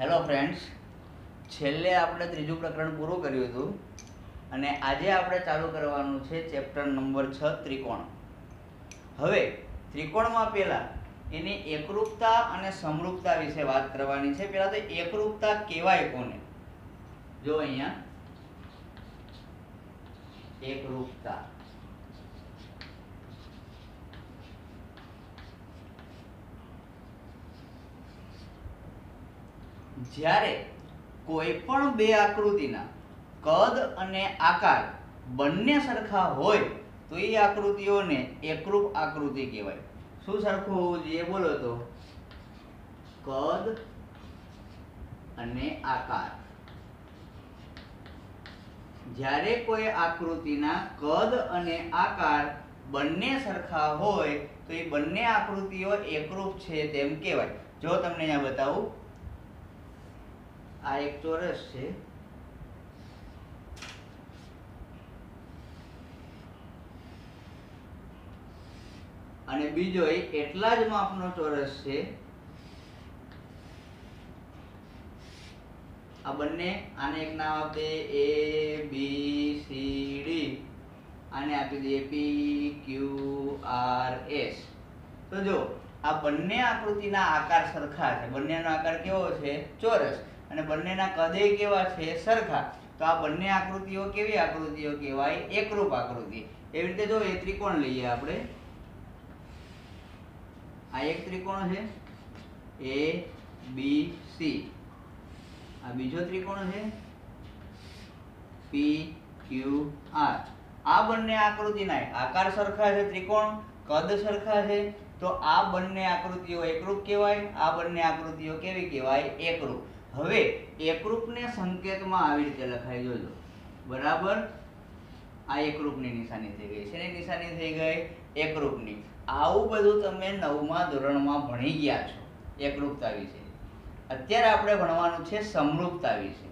Hello friends છેલ્લે આપણે ત્રીજું પ્રકરણ પૂરું કર્યું હતું અને આજે આપણે ચાલુ કરવાનું છે ચેપ્ટર નંબર છ, ત્રિકોણ. હવે, ત્રિકોણમાં પહેલાં એની એકરૂપતા અને સમરૂપતા વિશે વાત કરવાની છે. પહેલાં તો એકરૂપતા કહેવાય કોને? જો અહીંયા. એકરૂપતા. જ્યારે કોઈ પણ બે આકૃતિના કદ અને આકાર બંને સરખા હોય, તો એ આકૃતિઓને એકરૂપ આકૃતિ કહેવાય. શું સરખું હોવું જોઈએ? બોલો તો. કદ અને આકાર. જ્યારે કોઈ આકૃતિના કદ અને આકાર બંને સરખા હોય, તો એ બંને આકૃતિઓ એકરૂપ છે તેમ કહેવાય. જો તમને અહીંયા બતાવું આ એક ચોરસ છે. અને બીજો એટલા જ માપનો ચોરસ છે. આ બંને, આને એક નામ આપે એ બી સી ડી આને આપી દઈએ પી ક્યુ આર એસ તો જો, આ બંને આકૃતિના આકાર સરખા છે. બંનેનો આકાર કેવો છે? ચોરસ. અને બંનેના કદે કેવા છે સરખા, તો આ બંને આકૃતિઓ કેવી આકૃતિઓ કહેવાય? એકરૂપ આકૃતિ. એવી રીતે જો એ ત્રિકોણ લઈએ આપણે. આ એક ત્રિકોણ છે. A, B, C. આ બીજો ત્રિકોણ છે. P, Q, R. આ બંને આકૃતિના આકાર સરખા છે ત્રિકોણ, કદ સરખા છે. તો આ બંને આકૃતિઓ એકરૂપ કહેવાય, આ બંને આકૃતિઓ કેવી કહેવાય? એકરૂપ. હવે એકરૂપને સંકેતમાં આવી રીતે લખાઈ જોજો. બરાબર? આ એકરૂપની નિશાની થઈ ગઈ. શેની નિશાની થઈ ગઈ? એકરૂપની. આવું બધું તમે નવમા ધોરણમાં ભણી ગયા છો. એકરૂપતા વિશે. અત્યારે આપણે ભણવાનું છે સમરૂપતા વિશે.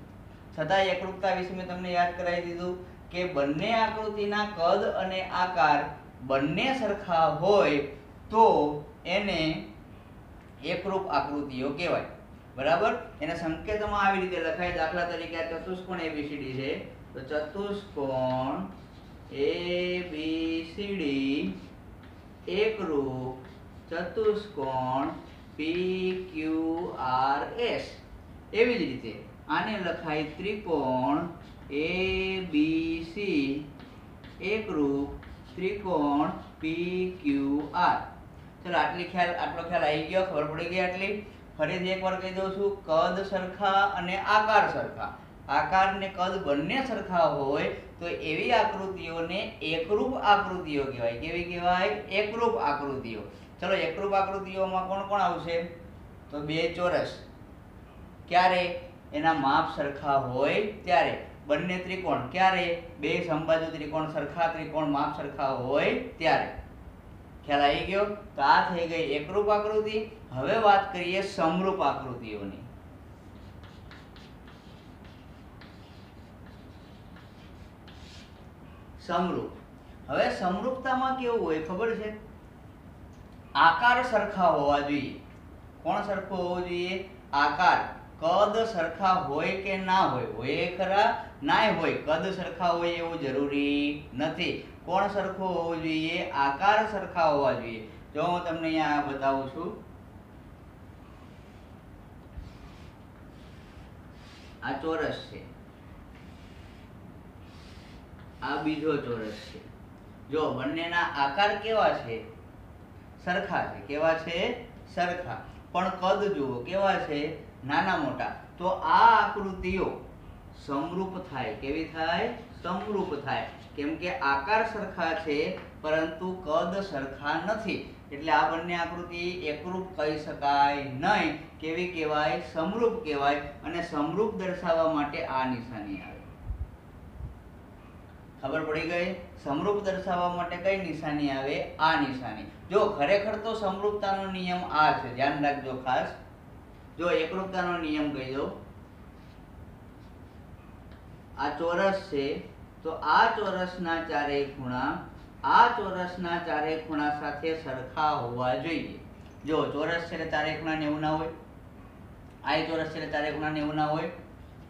છતાં એકરૂપતા વિશે મેં તમને યાદ કરાવી દીધું કે બંને આકૃતિના કદ અને આકાર બંને સરખા હોય તો એને એકરૂપ આકૃતિઓ કહેવાય. બરાબર? એના સંકેતમાં આવી રીતે લખાય, દાખલા તરીકે આ ચતુષ્કોણ એબીસીડી છે. તો ચતુષ્કોણ એ બી સી ડી એકરૂપ ચતુષ્કોણ પી ક્યુ આર એસ એવી જ રીતે આને લખાય ત્રિકોણ એ બી સી એકરૂપ ત્રિકોણ પી ક્યુ આર ચલો, આટલી ખ્યાલ, આટલો ખ્યાલ આવી ગયો, ખબર પડી ગઈ આટલી? ફરીથી એકવાર કહી દઉં છું, કદ સરખા અને આકાર સરખા. આકાર ને કદ બંને સરખા હોય તો એવી આકૃતિઓને એકરૂપ આકૃતિઓ કહેવાય. કેવી કહેવાય? એકરૂપ આકૃતિઓ. ચલો, એકરૂપ આકૃતિઓમાં કોણ કોણ આવશે? તો બે ચોરસ. ક્યારે? એના માપ સરખા હોય ત્યારે. બંને ત્રિકોણ ક્યારે? બે સંબાજુ ત્રિકોણ સરખા, ત્રિકોણ માપ સરખા હોય ત્યારે. ખ્યાલ ગયો તો આ થઈ ગઈ એકરૂપ આકૃતિ? હવે વાત કરીએ સમરૂપ આકૃતિઓની. સમરૂપ. હવે સમરૂપતામાં કેવું હોય ખબર છે? આકાર સરખા હોવા જોઈએ. કોણ સરખો હોવો જોઈએ? આકાર. કદ સરખા હોય કે ના હોય? હોય ખરા? નાય હોય. કદ સરખા હોય એવું જરૂરી નથી. કોણ સરખો હોવો જોઈએ? આકાર સરખા હોવા જોઈએ. જો હું તમને અહીંયા બતાવું છું. આ ચોરસ છે. આ બીજો ચોરસ છે. જો બંનેના આકાર કેવા છે? સરખા છે. કેવા છે? સરખા. પણ કદ જુઓ. કેવા છે? નાના મોટા, તો આ આકૃતિઓ સમરૂપ થાય. કેવી થાય? સમરૂપ થાય. કેમ કે આકાર સરખા છે, પરંતુ કદ સરખા નથી. એટલે આ બંને આકૃતિ એકરૂપ કહી શકાય નહીં. કેવી કહેવાય? સમરૂપ કહેવાય અને સમરૂપ દર્શાવવા માટે આ નિશાની આવે. ખબર પડી ગઈ? સમરૂપ દર્શાવવા માટે કઈ નિશાની આવે? આ નિશાની. જો ખરેખર તો સમરૂપતાનો નિયમ આ છે. ધ્યાન રાખજો ખાસ. જો એકરૂપતાનો નિયમ કહી દો આ ચોરસ છે, તો આ ચોરસના ચારેય ખૂણા, આ ચોરસના ચારેય ખૂણા સાથે સરખા હોવા જોઈએ. જો ચોરસ છે ચારેય ખૂણા નેવું ના હોય આ ચોરસ છે એટલે ચારે ખૂણા નેવું ના હોય,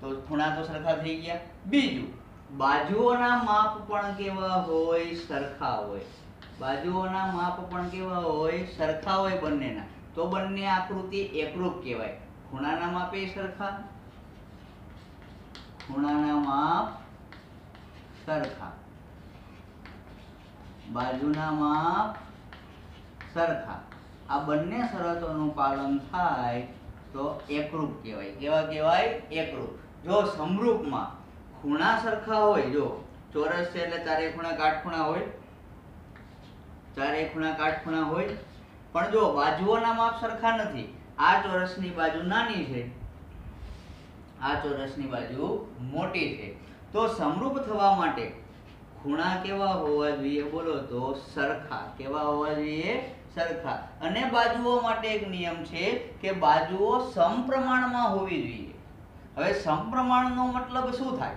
તો ખૂણા તો સરખા થઈ ગયા. બીજું, બાજુઓના માપ પણ કેવા હોય સરખા હોય. બાજુઓના માપ પણ કેવા હોય સરખા હોય બંનેના. તો બંને આકૃતિ એકરૂપ કહેવાય. ખૂણાના માપે સરખા, ખૂણાના માપ સરખા. બાજુના માપ સરખા. આ બંને શરતોનું પાલન થાય તો એકરૂપ કહેવાય. કેવા કહેવાય? એકરૂપ. જો સમરૂપમાં ખૂણા સરખા હોય, જો ચોરસ છે એટલે ચારે ખૂણા કાટખૂણા હોય ચારે ખૂણા કાટખૂણા હોય પણ જો બાજુઓના માપ સરખા નથી, આ ચોરસની બાજુ નાની છે. આ ચોરસની બાજુ મોટી છે. તો સમરૂપ થવા માટે ખૂણા કેવા હોવા જોઈએ? બોલો તો સરખા. કેવા હોવા જોઈએ? સરખા. અને બાજુઓ માટે એક નિયમ છે કે બાજુઓ સમપ્રમાણમાં હોવી જોઈએ. હવે સમપ્રમાણનો મતલબ શું થાય?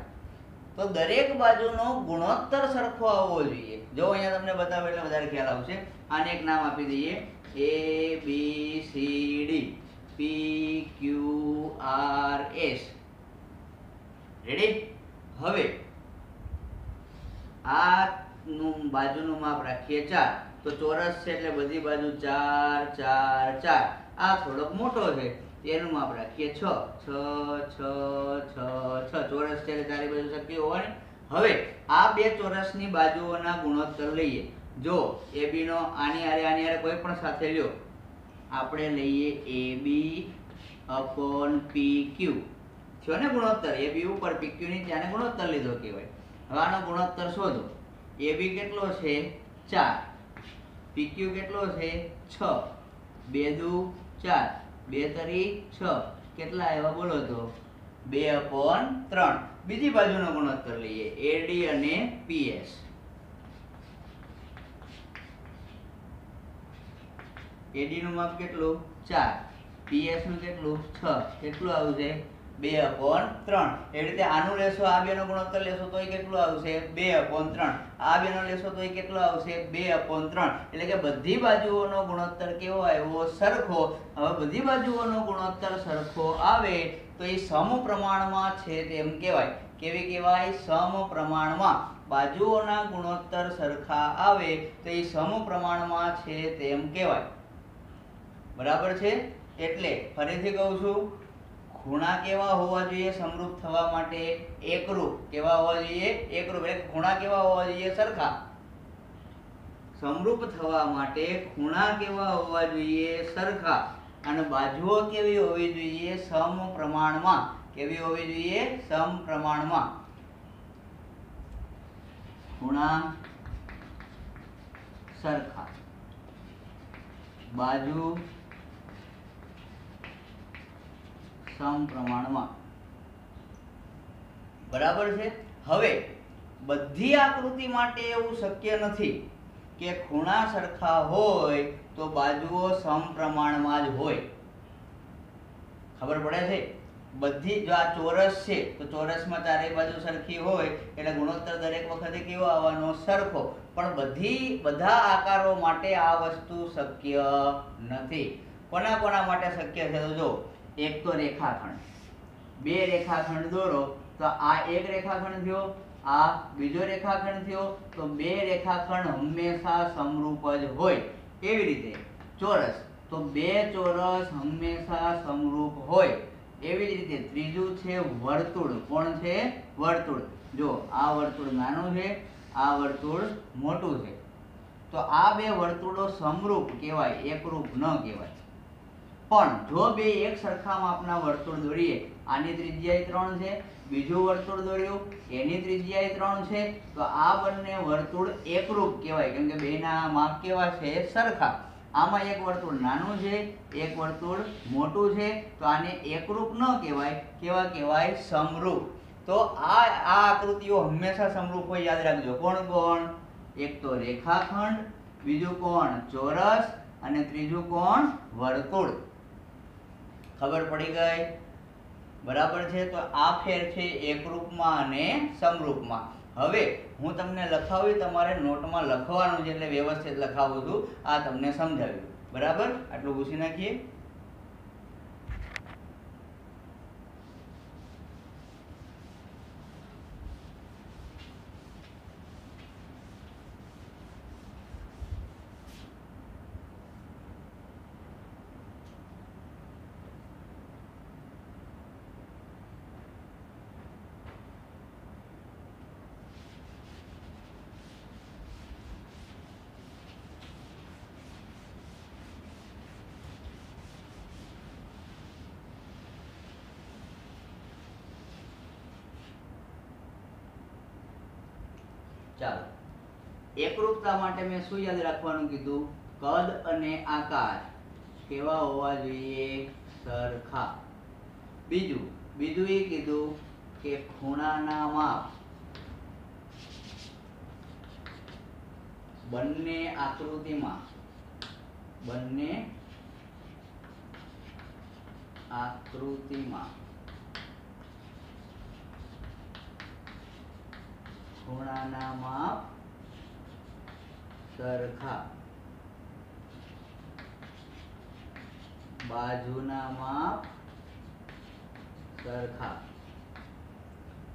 તો દરેક બાજુનો ગુણોત્તર સરખો આવવો જોઈએ. જો અહીંયા તમને બતાવે એટલે વધારે ખ્યાલ આવશે. આને એક નામ આપી દઈએ. A B C D P Q R S ready હવે આ નું બાજુનું માપ રાખીએ ચાર. તો ચોરસ છે એટલે બધી બાજુ ચાર ચાર ચાર. આ થોડોક મોટો છે. એનું માપ રાખીએ છ. છ છ છ છ. ચોરસ છે એટલે ચારે બાજુ શક્ય હોય. હવે આ બે ચોરસની બાજુઓના ગુણોત્તર લઈએ. જો એ બી નો આની આરે આની આરે કોઈ પણ સાથે લ્યો, આપણે લઈએ એ બી અપોન પી ક્યુ થયો ને ગુણોત્તર? એ બી ઉપર પી ક્યુ ની આને ગુણોત્તર લીધો કહેવાય. હવે આનો ગુણોત્તર શોધો. એ બી કેટલો છે? ચાર. પીક્યુ કેટલો છે? છ. બે દુ ચાર. બે તરી છ. કેટલા એવા બોલો તો? બે અપોન ત્રણ. બીજી બાજુનો ગુણોત્તર લઈએ. એડી અને પીએસ એડી નું માપ કેટલું? ચાર. પીએસનું કેટલું? છ. કેટલું આવશે? બે અપોન ત્રણ. એવી રીતે આનું લેશો, આ બેનો ગુણોત્તર લેશો તો કેટલું આવશે? બે અપોન ત્રણ. આ બેનો લેશો તો કેટલું આવશે? બે અપોન ત્રણ. એટલે કે બધી બાજુઓનો ગુણોત્તર કેવો આવ્યો? સરખો. હવે બધી બાજુઓનો ગુણોત્તર સરખો આવે, તો એ સમ પ્રમાણમાં છે તેમ કહેવાય. કેવી કહેવાય? સમ પ્રમાણમાં બાજુઓના ગુણોત્તર સરખા આવે, તો એ સમ પ્રમાણમાં છે તેમ કહેવાય. બરાબર છે? એટલે ફરીથી કહું છું, ખૂણા કેવા હોવા જોઈએ સમરૂપ થવા માટે એકરૂપ કેવા હોવા જોઈએ? એકરૂપ એટલે ખૂણા કેવા હોવા જોઈએ? સરખા. સમરૂપ થવા માટે ખૂણા કેવા હોવા જોઈએ? સરખા. અને બાજુઓ કેવી હોવી જોઈએ? સમ પ્રમાણમાં. કેવી હોવી જોઈએ? સમ પ્રમાણમાં. ખૂણા સરખા. બાજુ બરાબર છે? હવે, બધી આકૃતિ માટે એવું શક્ય નથી કે ખૂણા સરખા હોય તો બાજુઓ સમપ્રમાણમાં જ હોય. ખબર પડે છે? બધી જો આ ચોરસ છે, તો ચોરસમાં ચારેય બાજુ સરખી હોય, એટલે ગુણોત્તર દરેક વખતે કેવો આવવાનો? સરખો. પણ બધી, બધા આકારો માટે આ વસ્તુ શક્ય નથી. કોના કોના માટે શક્ય છે? તો જો એક તો રેખાખંડ. બે રેખાખંડ દોરો, તો આ એક રેખાખંડ થયો, આ બીજો રેખાખંડ થયો, તો બે રેખાખંડ હંમેશા સમરૂપ જ હોય. એવી રીતે ચોરસ, તો બે ચોરસ હંમેશા સમરૂપ હોય. એવી જ રીતે ત્રીજું છે વર્તુળ. કોણ છે? વર્તુળ. જો, આ વર્તુળ નાનું છે, આ વર્તુળ મોટું છે. તો આ બે વર્તુળો સમરૂપ કહેવાય, એકરૂપ ન કહેવાય. પણ જો બે એક સરખા માપના વર્તુળ દોરીએ, આની ત્રિજ્યાએ ત્રણ છે, બીજું વર્તુળ દોર્યું, એની ત્રિજ્યાએ ત્રણ છે, તો આ બંને વર્તુળ એકરૂપ કહેવાય. કેમ કે બેના માપ કેવા છે? સરખા. આમાં એક વર્તુળ નાનું છે, એક વર્તુળ મોટું છે, તો આને એકરૂપ ન કહેવાય. કેવા કહેવાય? સમરૂપ. તો આ આ આકૃતિઓ હંમેશા સમરૂપ હોય, યાદ રાખજો. કોણ કોણ? એક તો રેખાખંડ, બીજું કોણ? ચોરસ, અને ત્રીજું કોણ? વર્તુળ. ખબર પડી ગઈ? બરાબર છે? તો આ ફેર છે એકરૂપમાં અને સમરૂપમાં. હવે હું તમને લખાવી, તમારે નોટમાં લખવાનું છે એટલે વ્યવસ્થિત લખાવું છું. આ તમને સમજાવ્યું. બરાબર? આટલું પૂછી નાખીએ. ચાલો. એકરૂપતા માટે મેં શું યાદ રાખવાનું કીધું? કદ અને આકાર કેવા હોવા જોઈએ? સરખા. બીજું બીજું એ કીધું કે ખૂણાના માપ બંને આકૃતિમાં બંને આકૃતિમાં ખૂણાના માપ સરખા. બાજુના માપ સરખા.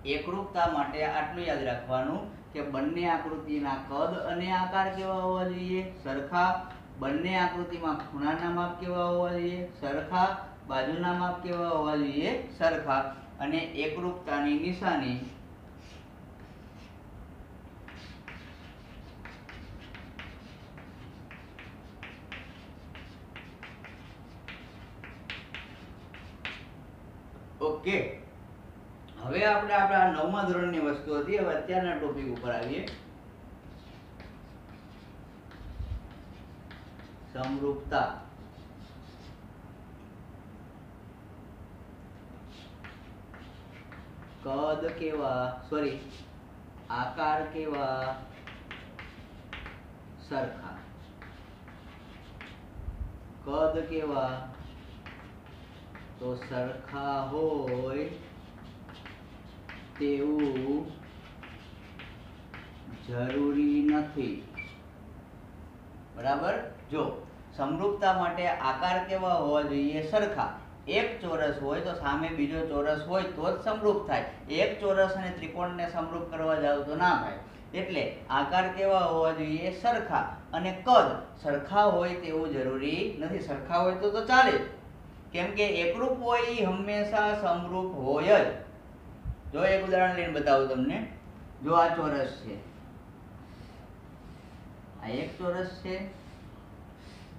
એકરૂપતા માટે આટલું યાદ રાખવાનું કે બંને આકૃતિના કદ અને આકાર કેવા હોવા જોઈએ? સરખા. બંને આકૃતિમાં ખૂણાના માપ કેવા હોવા જોઈએ? સરખા. બાજુના માપ કેવા હોવા જોઈએ? સરખા. અને એકરૂપતાની નિશાની ઓકે. હવે આપણે આપણા નવમા ધોરણની વસ્તુ હતી હવે અત્યારના ટોપિક ઉપર આવીએ. સમરૂપતા. કદ કેવા? સોરી આકાર કેવા? સરખા. કદ કેવા? તો સરખા હોય તેવું જરૂરી નથી. બરાબર? જો સમરૂપતા માટે આકાર કેવા હોવા જોઈએ? સરખા. એક ચોરસ હોય તો સામે બીજો ચોરસ હોય તો જ સમરૂપ થાય. એક ચોરસ અને ત્રિકોણને સમરૂપ કરવા જાવ તો ના થાય. એટલે આકાર કેવા હોવા જોઈએ? સરખા. અને કદ. સરખા હોય તેવું જરૂરી નથી. સરખા હોય તો તો ચાલે. કેમ કે એકરૂપ હોય એ હંમેશા સમરૂપ હોય જ. જો એક ઉદાહરણ લઈને બતાવું તમને. જો આ ચોરસ છે. આ એક ચોરસ છે.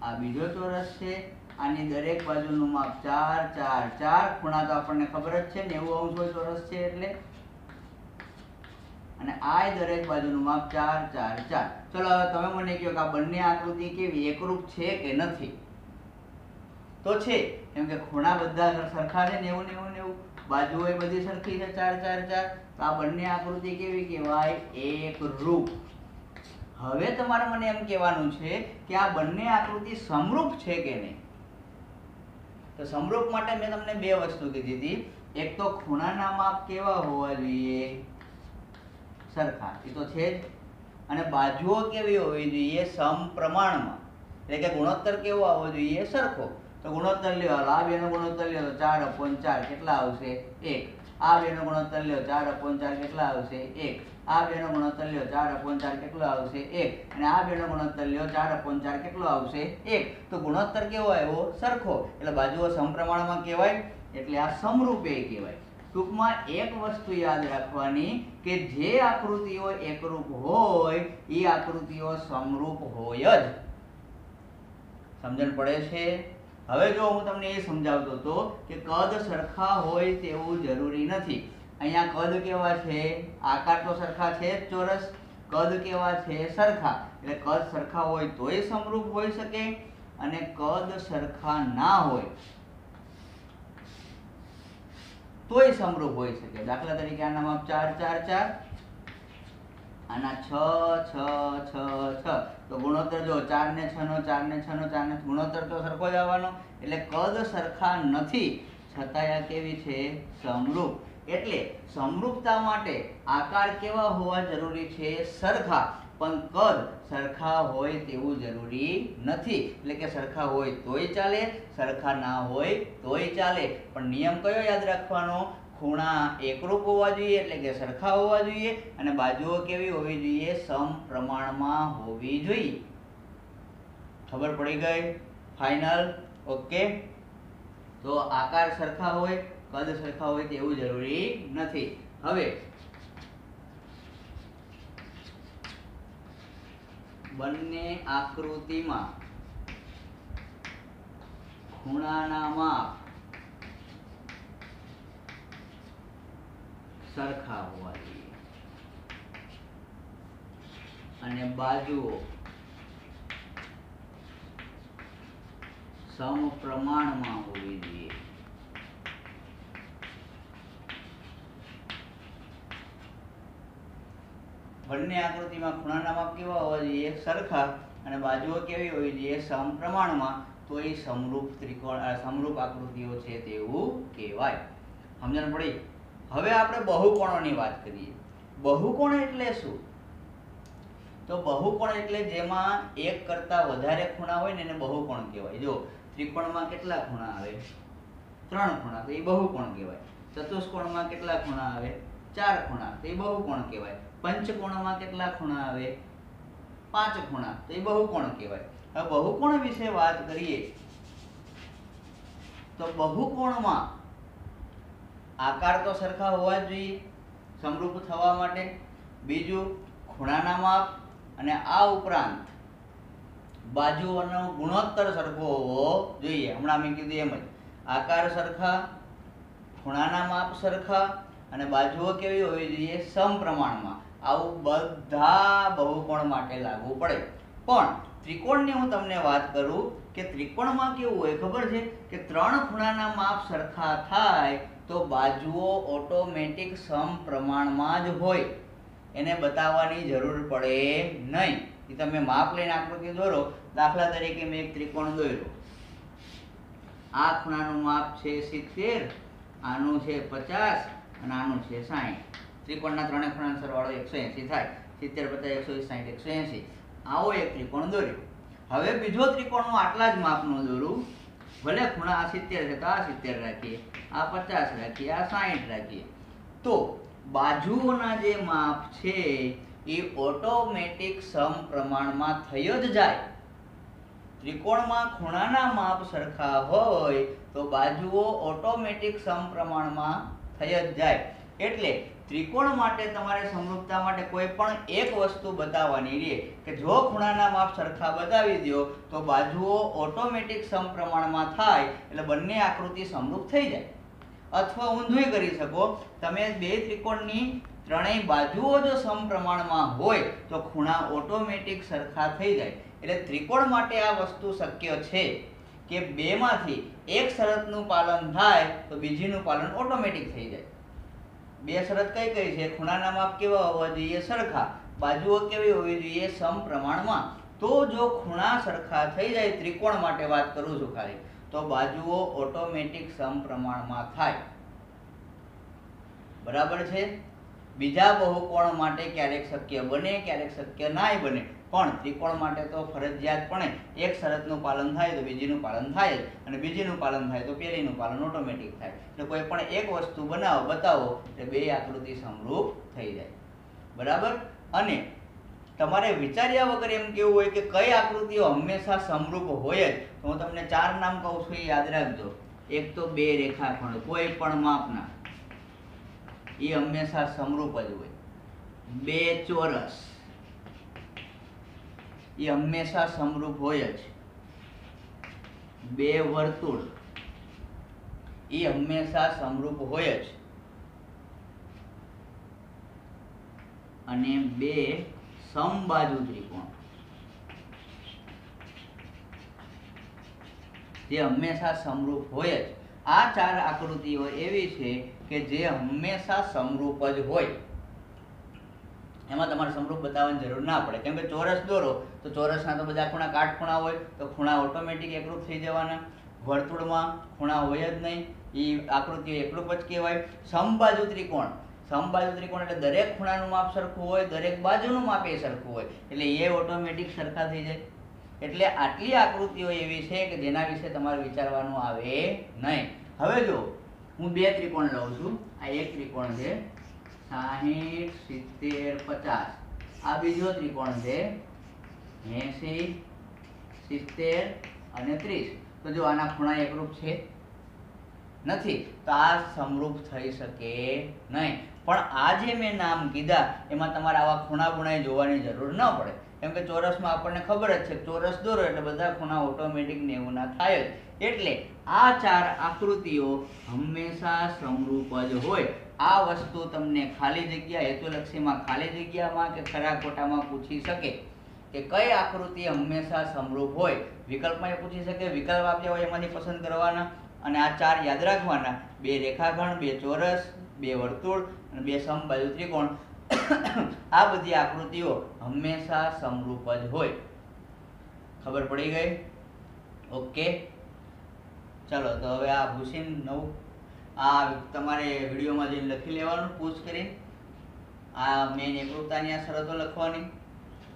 આ બીજો ચોરસ છે. આની દરેક બાજુનું માપ ચાર ચાર ચાર. ખૂણા તો આપણને ખબર જ છે નેવું અંશ હોય ચોરસ છે એટલે. અને આય દરેક બાજુનું માપ ચાર ચાર ચાર. ચલો હવે તમે મને કહો કે આ બંને આકૃતિ કેવી? એકરૂપ છે કે નથી? તો છે. કેમ કે ખૂણા બધા સરખા છે નેવું નેવું નેવું બાજુઓ બધી સરખી છે, ચાર ચાર ચાર. તો આ બંને આકૃતિ કેવી કહેવાય? એક રૂપ. હવે તમારે મને એમ કહેવાનું છે કે આ બંને આકૃતિ સમરૂપ છે કે નહીં? તો સમરૂપ માટે મેં તમને બે વસ્તુ કીધી હતી. એક તો ખૂણાના માપ કેવા હોવા જોઈએ? સરખા. એ તો છે જ. અને બાજુઓ કેવી હોવી જોઈએ? સમપ્રમાણમાં. એટલે કે ગુણોત્તર કેવો આવવો જોઈએ? સરખો. ગુણોત્તર લ્યો. આ બેનો ગુણોત્તર લ્યો. તો ચાર અપોન ચાર કેટલા આવશે? એક. આ બેનો ગુણોત્તર લ્યો. ચાર અપોન ચાર કેટલા આવશે? એક. આ બેનો ગુણોત્તર લ્યો. ચાર અપોન ચાર કેટલો આવશે? એક. અને આ બેનો ગુણોત્તર લ્યો. ચાર અપોન ચાર કેટલો આવશે? એક. તો ગુણોત્તર કેવો આવ્યો? સરખો. એટલે બાજુઓ સમપ્રમાણમાં કહેવાય, એટલે આ સમરૂપે કહેવાય. ટૂંકમાં એક વસ્તુ યાદ રાખવાની કે જે આકૃતિઓ એકરૂપ હોય એ આકૃતિઓ સમરૂપ હોય જ. સમજણ પડે છે? હવે જો હું તમને એ સમજાવતો હતો કે કદ સરખા હોય તેવું જરૂરી નથી. અહીંયા કદ કેવા છે? આકાર તો સરખા છે જ ચોરસ. કદ કેવા છે? સરખા. એટલે કદ સરખા હોય તોય સમરૂપ હોઈ શકે અને કદ સરખા ના હોય તોય સમરૂપ હોઈ શકે. દાખલા તરીકે આના માપ ચાર ચાર ચાર. આના છ છ છ છ. તો ગુણોત્તર જો ચાર ને છ નો, ચાર ને છ નો, ચાર ને ગુણોત્તર તો સરખો જ આવવાનો. એટલે કદ સરખા નથી. છતાંય આ કેવી છે? સમરૂપ. એટલે સમરૂપતા માટે આકાર કેવા હોવા જરૂરી છે? સરખા. પણ કદ સરખા હોય તેવું જરૂરી નથી. એટલે કે સરખા હોય તોય ચાલે, સરખા ના હોય તોય ચાલે. પણ નિયમ કયો યાદ રાખવાનો? ખૂણા એકરૂપ હોવા જોઈએ એટલે કે સરખા હોવા જોઈએ અને બાજુઓ કેવી હોવી જોઈએ? સમપ્રમાણમાં હોવી જોઈએ. ખબર પડી ગઈ? ફાઇનલ ઓકે તો આકાર સરખા હોય, કદ સરખા હોય તેવું જરૂરી નથી. હવે, બંને આકૃતિમાં ખૂણાના માપ સરખા હોવા જોઈએ અને બાજુઓ સમપ્રમાણમાં હોવી જોઈએ. બંને આકૃતિમાં ખૂણાના માપ કેવા હોવા જોઈએ? સરખા અને બાજુઓ કેવી હોવી જોઈએ? સમપ્રમાણમાં. તો એ સમરૂપ ત્રિકોણ સમરૂપ આકૃતિઓ છે તેવું કહેવાય. સમજણ પડી? હવે આપણે બહુકોણોની વાત કરીએ. બહુકોણ એટલે શું? તો બહુકોણ એટલે જેમાં એક કરતા વધારે ખૂણા હોય ને એને બહુકોણ કહેવાય. જો ત્રિકોણમાં કેટલા ખૂણા આવે? ત્રણ ખૂણા તો એ બહુકોણ કહેવાય. ચતુષ્કોણમાં કેટલા ખૂણા આવે? ચાર ખૂણા તો એ બહુકોણ કહેવાય. પંચકોણમાં કેટલા ખૂણા આવે? પાંચ ખૂણા. તો એ બહુકોણ કહેવાય. હવે બહુકોણ વિશે વાત કરીએ. તો બહુકોણમાં આકાર તો સરખા હોવા જ જોઈએ. સમરૂપ થવા માટે બીજું ખૂણાના માપ અને આ ઉપરાંત બાજુઓનો ગુણોત્તર સરખો હોવો જોઈએ. હમણાં મેં કીધું એમ જ. આકાર સરખા, ખૂણાના માપ સરખા અને બાજુઓ કેવી હોવી જોઈએ? સમપ્રમાણમાં. આવું બધા બહુકોણ માટે લાગુ પડે. પણ ત્રિકોણની હું તમને વાત કરું કે ત્રિકોણમાં કેવું હોય? ખબર છે કે ત્રણ ખૂણાના માપ સરખા થાય તો બાજુઓ ઓટોમેટિક સમપ્રમાણમાં જ હોય. એને બતાવવાની જરૂર પડે નહીં. એ તમે માપ લઈને આકૃતિ દોરો. દાખલા તરીકે મેં એક ત્રિકોણ દોર્યો. આ ખૂણાનું માપ છે સિત્તેર, આનું છે પચાસ અને આનું છે સાહીઠ. ત્રિકોણના ત્રણે ખૂણાનો સરવાળો એકસો એંસી થાય. સિત્તેર પચાસ એકસો સાહીઠ એકસો એંસી. આવો એક ત્રિકોણ દોર્યો. હવે બીજો ત્રિકોણ હું આટલા જ માપનો દોરું. ભલે ખૂણા આ સિત્તેર છે તો આ સિત્તેર રાખીએ, આ પચાસ રાખીએ, આ સાહીઠ રાખીએ. તો બાજુઓના જે માપ છે, એ ઓટોમેટિક સમપ્રમાણમાં થઈ જ જાય. ત્રિકોણમાં ખૂણાના માપ સરખા હોય, તો બાજુઓ ઓટોમેટિક સમપ્રમાણમાં થઈ જ જાય. એટલે ત્રિકોણ માટે તમારે સમરૂપતા માટે કોઈ પણ એક વસ્તુ બતાવવાની રહે કે જો ખૂણાના માપ સરખા બતાવી દો, તો બાજુઓ ઓટોમેટિક સમપ્રમાણમાં થાય એટલે બંને આકૃતિ સમરૂપ થઈ જાય. અથવા ઊંધુંય કરી શકો, તમે બે ત્રિકોણની ત્રણેય બાજુઓ જો સમપ્રમાણમાં હોય, તો ખૂણા ઓટોમેટિક સરખા થઈ જાય. એટલે ત્રિકોણ માટે આ વસ્તુ શક્ય છે કે બેમાંથી એક શરતનું પાલન થાય, તો બીજીનું પાલન ઓટોમેટિક થઈ જાય. બે શરત કઈ કઈ છે? ખૂણાના માપ કેવા હોવા જોઈએ? સરખા. બાજુઓ કેવી હોવી જોઈએ? સમપ્રમાણમાં. તો જો ખૂણા સરખા થઈ જાય, ત્રિકોણ માટે વાત કરું છું ખાલી, તો બાજુઓ ઓટોમેટિક સમપ્રમાણમાં થાય. બરાબર છે? બીજા બહુકોણ માટે ક્યારેક શક્ય બને, ક્યારેક શક્ય નાય બને. પણ ત્રિકોણ માટે તો ફરજિયાતપણે એક શરતનું પાલન થાય તો બીજીનું પાલન થાય અને બીજીનું પાલન થાય તો પહેલીનું પાલન ઓટોમેટિક થાય. એટલે કોઈ પણ એક વસ્તુ બનાવો, બતાવો, એટલે બે આકૃતિ સમરૂપ થઈ જાય. બરાબર? અને તમારે વિચાર્યા વગર એમ કેવું હોય કે કઈ આકૃતિઓ હંમેશા સમરૂપ હોય જ? તો હું તમને ચાર નામ કહું છું, એ યાદ રાખજો. એક તો બે રેખાખંડ, કોઈ પણ માપના, એ હંમેશા સમરૂપ જ હોય. બે ચોરસ. એ હંમેશા સમરૂપ હોય જ. બે વર્તુળ એ હંમેશા સમરૂપ હોય જ. અને બે સમબાજુ ત્રિકોણ. જે હંમેશા સમરૂપ હોય જ. આ ચાર આકૃતિઓ એવી છે કે જે હંમેશા સમરૂપ જ હોય. એમાં તમારે સમરૂપ બતાવવાની જરૂર ના પડે. કેમ કે ચોરસ દોરો, તો ચોરસના તો બધા ખૂણા કાટખૂણા હોય, તો ખૂણા ઓટોમેટિક એકરૂપ થઈ જવાના. વર્તુળમાં ખૂણા હોય જ નહીં. એ આકૃતિઓ એકરૂપ જ કહેવાય. સમબાજુ ત્રિકોણ. સમબાજુ ત્રિકોણ એટલે દરેક ખૂણાનું માપ સરખું હોય, દરેક બાજુનું માપ એ સરખું હોય. એટલે એ ઓટોમેટિક સરખા થઈ જાય. એટલે આટલી આકૃતિઓ એવી છે કે જેના વિશે તમારે વિચારવાનું આવે નહીં. હવે જો હું બે ત્રિકોણ લઉં છું. આ એક ત્રિકોણ છે. સાહીઠ, સિત્તેર, પચાસ. આ બીજો ત્રિકોણ છે એસી, સિત્તેર અને ત્રીસ. તો જો આના ખૂણા એકરૂપ છે? નથી. તો આ સમરૂપ થઈ શકે નહીં. પણ આ જે મેં નામ કીધા, એમાં તમારે આવા ખૂણા બુણાઈ જોવાની જરૂર ન પડે. કેમ કે ચોરસમાં આપણને ખબર જ છે ચોરસ દોરો એટલે બધા ખૂણા ઓટોમેટિક નેવુંના થાય જ. એટલે આ ચાર આકૃતિઓ હંમેશા સમરૂપ જ હોય. આ વસ્તુ તમને ખાલી જગ્યા, હેતુલક્ષીમાં ખાલી જગ્યામાં કે ખરા ખોટામાં પૂછી શકે? કે કઈ આકૃતિ હંમેશા સમરૂપ હોય? વિકલ્પમાં એ પૂછી શકે, વિકલ્પ આપ્યા હોય એમાંથી પસંદ કરવાના અને આ ચાર યાદ રાખવાના. બે રેખાખંડ, બે ચોરસ, બે વર્તુળ અને બે સમબાજુ ત્રિકોણ. આ બધી આકૃતિઓ હંમેશા સમરૂપ જ હોય. ખબર પડી ગઈ? ઓકે. ચાલો, તો હવે આ ભૂસિન નવું આ તમારે વિડીયોમાં જઈને લખી લેવાનું, પૂછ કરી આ મેઇન એકરૂપતાની આ શરતો લખવાની,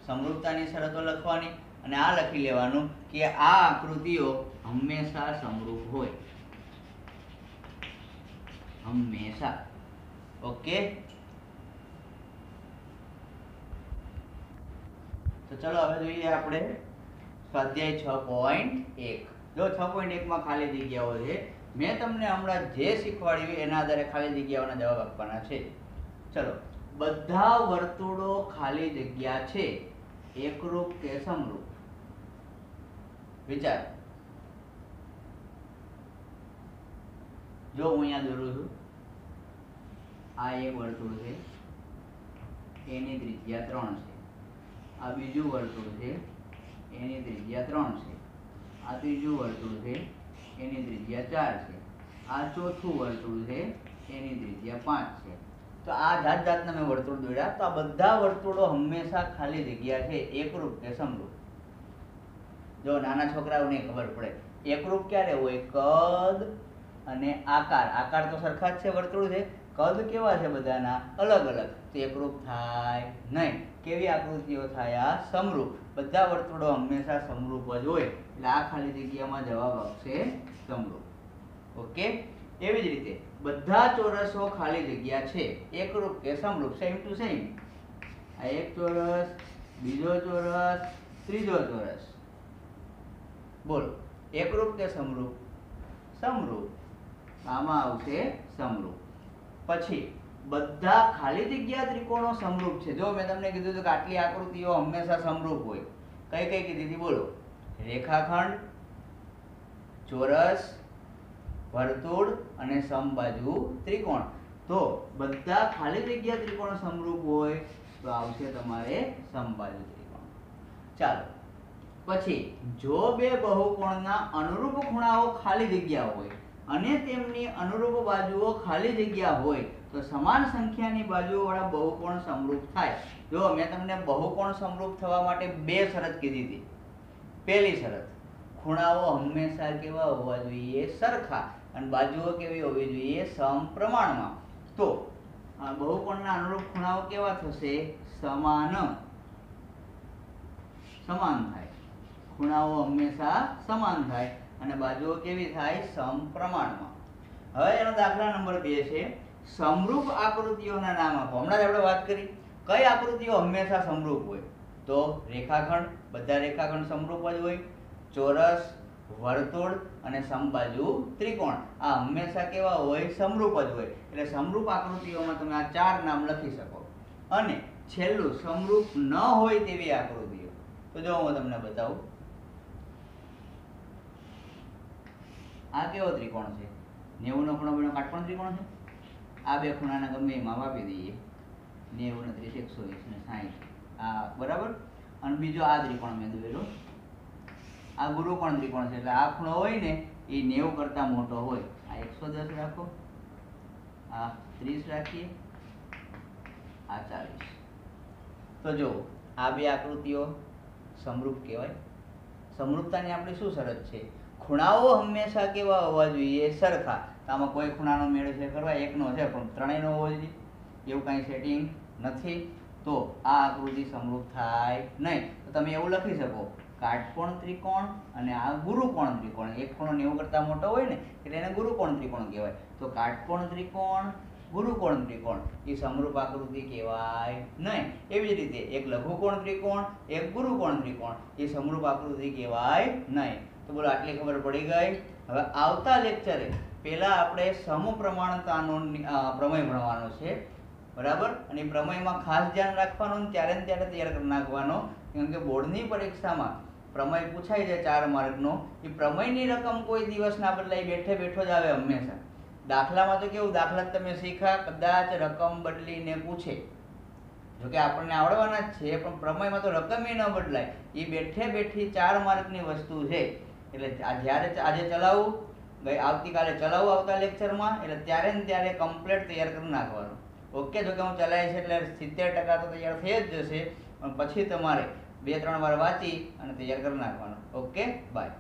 સમરૂપતાની શરતો લખવાની અને આ લખી લેવાનું કે આ આકૃતિઓ હંમેશા સમરૂપ હોય. હંમેશા. ઓકે તો ચલો, હવે જોઈએ આપણે સ્વાધ્યાય છ પોઈન્ટ એક. જો છ પોઈન્ટ એકમાં ખાલી જગ્યાઓ છે મેં તમને હમણાં જે શીખવાડ્યું એના આધારે ખાલી જગ્યાઓના જવાબ આપવાના છે. ચલો, બધા વર્તુળો ખાલી જગ્યા છે. એકરૂપ કે સમરૂપ? વિચાર. જો હું અહીંયા દોરું છું, આ એક વર્તુળ છે, એની ત્રિજ્યા ત્રણ છે. આ બીજું વર્તુળ છે, એની ત્રિજ્યા ત્રણ છે. આ ત્રીજું વર્તુળ છે એની ત્રિજ્યા ચાર છે. આ ચોથું વર્તુળ છે, એની ત્રિજ્યા પાંચ છે. તો આ જાત જાતના મેં વર્તુળ દોર્યા, તો આ બધા વર્તુળો હંમેશા ખાલી જગ્યા છે, એકરૂપ કે સમરૂપ. જો નાના છોકરાઓને ખબર પડે, એકરૂપ ક્યારે હોય? કદ અને આકાર. આકાર તો સરખા જ છે વર્તુળ છે. કદ કેવા છે બધાના? અલગ અલગ. એકરૂપ થાય નહીં. કેવી આકૃતિઓ થાય? આ સમરૂપ. બધા વર્તુળો હંમેશા સમરૂપ જ હોય. એટલે આ ખાલી જગ્યામાં જવાબ આવશે સમરૂપ. ઓકે? એવી જ રીતે બધા ચોરસો ખાલી જગ્યા છે. એકરૂપ કે સમરૂપ. સેમ ટુ સેમ આ એક ચોરસ, બીજો ચોરસ, ત્રીજો ચોરસ. બોલો. એકરૂપ કે સમરૂપ? સમરૂપ. આમાં આવશે સમરૂપ. પછી બધા ખાલી જગ્યા ત્રિકોણો સમરૂપ છે. જો મેં તમને કીધું કે આટલી આકૃતિઓ હંમેશા સમરૂપ હોય, કઈ કઈ કીધી હતી? બોલો. રેખાખંડ, ચોરસ, વર્તુળ અને સમબાજુ ત્રિકોણ. તો બધા ખાલી જગ્યા ત્રિકોણ સમરૂપ હોય, તો આવશે તમારે સમબાજુ ત્રિકોણ. ચાલો. પછી, જો બે બહુકોણના અનુરૂપ ખૂણાઓ ખાલી જગ્યા હોય અને તેમની અનુરૂપ બાજુઓ ખાલી જગ્યા હોય તો સમાન સંખ્યાની બાજુવાળા બહુકોણ સમરૂપ થાય. જો મેં તમને બહુકોણ સમરૂપ થવા માટે બે શરત કીધી હતી. પહેલી શરત, ખૂણાઓ હંમેશા કેવા હોવા જોઈએ? સરખા. અને બાજુઓ કેવી હોવી જોઈએ? સમપ્રમાણમાં. તો આ બહુકોણના અનુરૂપ ખૂણાઓ કેવા થશે? સમાન. સમાન થાય. ખૂણાઓ હંમેશા સમાન થાય. અને બાજુઓ કેવી થાય? સમપ્રમાણમાં. હવે એનો દાખલા નંબર બે છે. સમરૂપ આકૃતિઓના નામ આપો. હમણાં આપણે વાત કરી, કઈ આકૃતિઓ હંમેશા સમરૂપ હોય? તો રેખાખંડ, બધા રેખાખંડ સમરૂપ જ હોય. ચોરસ, વર્તુળ અને સમબાજુ ત્રિકોણ. આ હંમેશા કેવા હોય? સમરૂપ જ હોય. એટલે સમરૂપ આકૃતિઓમાં તમે આ ચાર નામ લખી શકો. અને છેલ્લું, સમરૂપ ન હોય તેવી આકૃતિઓ. તો જો હું તમને બતાવું. આ કેવો ત્રિકોણ છે? નેવું નો ખૂણો બન્યો કાટકોણ ત્રિકોણ છે? આ બે ખૂણાના ગમે એમાં વાપી દઈએ. નેવું ત્રીસ, એકસો વીસ ને સાહીઠ આ બરાબર? અને બીજો આ ત્રિકોણ મેં દોરેલો. આ ગુરુકોણ ત્રિકોણ છે, એટલે આ ખૂણો હોય ને, એ નેવું કરતાં મોટો હોય. આ એકસો દસ રાખો. આ ત્રીસ રાખીએ. આ ચાલીસ. તો જો, આ બે આકૃતિઓ સમરૂપ કહેવાય. સમરૂપતાની આપણી શું શરત છે? ખૂણાઓ હંમેશા કેવા હોવા જોઈએ? સરખા. આમાં કોઈ ખૂણાનો મેળ છે કરવા એકનો છે, પણ ત્રણેયનો હોવો જોઈએ એવું કાંઈ સેટિંગ નથી. તો આ આકૃતિ સમરૂપ થાય નહીં. તો તમે એવું લખી શકો, કાટકોણ ત્રિકોણ અને આ ગુરુકોણ ત્રિકોણ. એક ખૂણો નેવું કરતાં મોટો હોય ને, એટલે એને ગુરુકોણ ત્રિકોણ કહેવાય. તો કાટકોણ ત્રિકોણ, ગુરુકોણ ત્રિકોણ. એ સમરૂપ આકૃતિ કહેવાય નહીં. એવી જ રીતે એક લઘુકોણ ત્રિકોણ, એક ગુરુકોણ ત્રિકોણ. એ સમરૂપ આકૃતિ કહેવાય નહીં. તો બોલો, આટલી ખબર પડી ગઈ. હવે આવતા લેક્ચરે પહેલાં આપણે સમપ્રમાણતાનો પ્રમાણતાનો પ્રમેય ભણવાનો છે. બરાબર? અને એ પ્રમેયમાં ખાસ ધ્યાન રાખવાનું ત્યારે ને ત્યારે તૈયાર કરી નાખવાનો. કેમ કે બોર્ડની પરીક્ષામાં પ્રમેય પૂછાય છે ચાર માર્કનો. એ પ્રમેયની રકમ કોઈ દિવસ ના બદલાય બેઠે બેઠો જ આવે હંમેશા. દાખલામાં તો કેવું, દાખલા તમે શીખ્યા કદાચ રકમ બદલીને પૂછે. જો કે આપણને આવડવાના જ છે, પણ પ્રમેયમાં તો રકમ ન બદલાય. એ બેઠે બેઠી ચાર માર્કની વસ્તુ છે. એટલે જ્યારે આજે ચલાવવું ગઈ આવતીકાલે ચલાવવું આવતા લેક્ચરમાં એટલે ત્યારે ને ત્યારે કમ્પ્લેટ તૈયાર કરી નાખવાનું. ઓકે, જો કે હું ચલાવીશ એટલે સિત્તેર ટકા તો તૈયાર થઈ જ જશે, પણ પછી તમારે બે ત્રણ વાર વાંચી અને તૈયાર કરી નાખવાનું. Okay bye